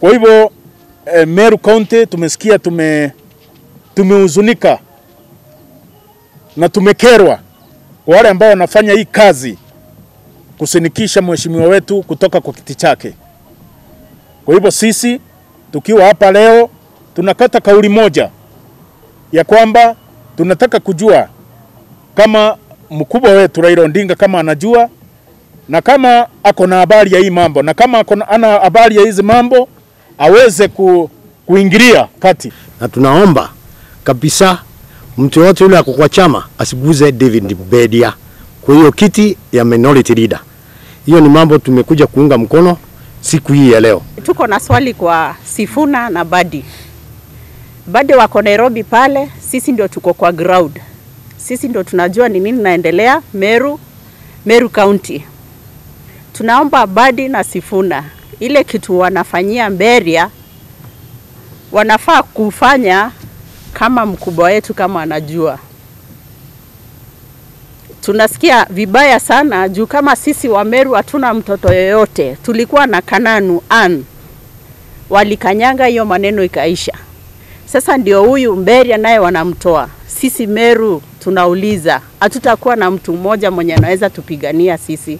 Kwa hivyo eh, Meru County tumesikia tume tumehuzunika na tumekerwa kwa wale ambao wanafanya hii kazi kusinikisha mheshimiwa wetu kutoka kwa kiti chake. Kwa hivyo sisi tukiwa hapa leo tunakata kauli moja ya kwamba tunataka kujua kama mkubwa wetu Raila Odinga kama anajua na kama ako na habari ya hii mambo na kama ana habari ya hizi mambo aweze ku, kuingilia kati. na tunaomba kabisa mtu yoyote yule ako kwa chama asiguze David Bedia kwa hiyo kiti ya minority leader. Hiyo ni mambo tumekuja kuunga mkono siku hii ya leo. Tuko na swali kwa Sifuna na Badi. Badi wako Nairobi pale, sisi ndio tuko kwa ground. Sisi ndio tunajua ni nini naendelea Meru, Meru County. Tunaomba Badi na Sifuna ile kitu wanafanyia Mberia wanafaa kufanya kama mkubwa wetu kama anajua. Tunasikia vibaya sana juu kama sisi wa Meru hatuna mtoto yoyote. Tulikuwa na Kananu Ann, walikanyanga hiyo maneno ikaisha. Sasa ndio huyu Mberia naye wanamtoa. Sisi Meru tunauliza, hatutakuwa na mtu mmoja mwenye anaweza tupigania sisi.